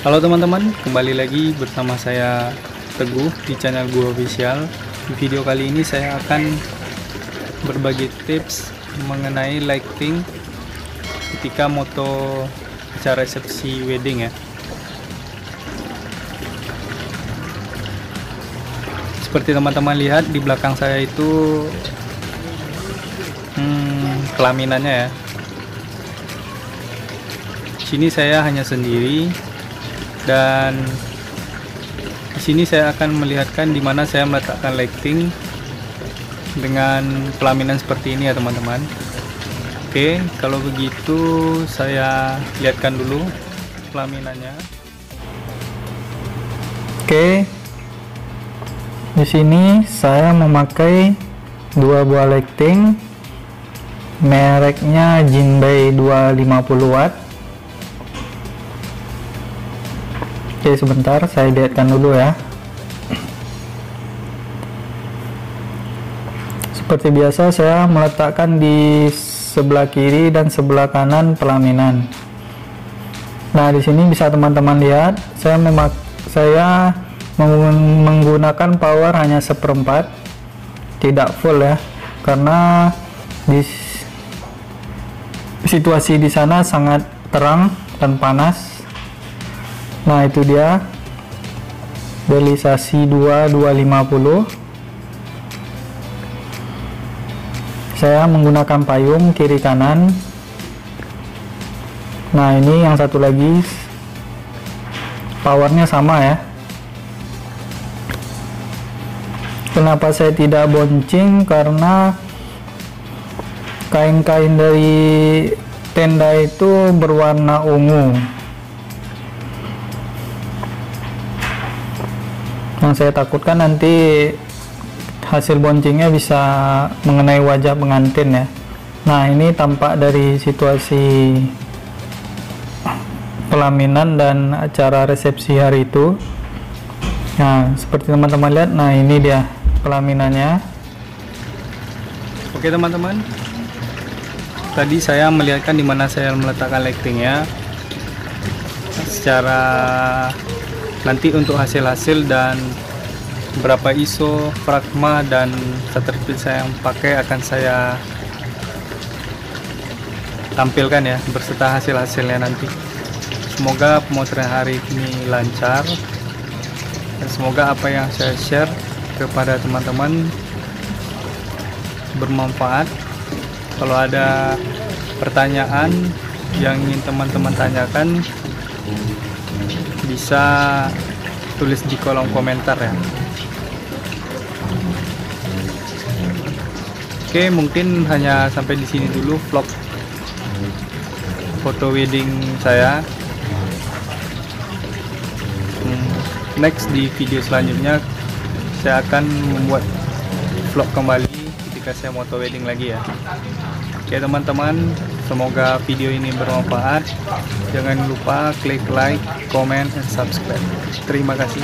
Halo teman-teman, kembali lagi bersama saya Teguh di channel Gua Official. Di video kali ini saya akan berbagi tips mengenai lighting ketika moto acara resepsi wedding ya. Seperti teman-teman lihat di belakang saya itu hmm, kelaminannya ya. Sini saya hanya sendiri dan di sini saya akan melihatkan di mana saya meletakkan lighting dengan pelaminan seperti ini ya teman-teman. Oke kalau begitu saya lihatkan dulu pelaminannya. Oke di sini saya memakai dua buah lighting mereknya Jinbei 250 watt Oke sebentar saya lihatkan dulu ya. Seperti biasa saya meletakkan di sebelah kiri dan sebelah kanan pelaminan. Nah di sini bisa teman-teman lihat saya memak saya menggunakan power hanya seperempat. Tidak full ya karena di situasi di sana sangat terang dan panas nah itu dia. Delisasi 2250 saya menggunakan payung kiri kanan. Nah ini yang satu lagi. Powernya sama ya. Kenapa saya tidak boncing karena kain-kain dari tenda itu berwarna ungu yang saya takutkan nanti hasil boncengnya bisa mengenai wajah pengantin ya. Nah ini tampak dari situasi pelaminan dan acara resepsi hari itu. Nah seperti teman-teman lihat nah ini dia pelaminannya. Oke teman-teman. Tadi saya melihatkan di mana saya meletakkan lightingnya. Secara nanti untuk hasil-hasil dan berapa ISO, pragma dan shutter speed saya yang pakai akan saya tampilkan ya berserta hasil-hasilnya nanti. Semoga pemotretan hari ini lancar. Dan semoga apa yang saya share kepada teman-teman bermanfaat. Kalau ada pertanyaan yang ingin teman-teman tanyakan bisa tulis di kolom komentar ya. Oke mungkin hanya sampai di sini dulu vlog foto wedding saya. Hmm, next di video selanjutnya saya akan membuat vlog kembali ketika saya moto wedding lagi ya. Oke teman-teman semoga video ini bermanfaat. Jangan lupa klik like comment and subscribe. Terima kasih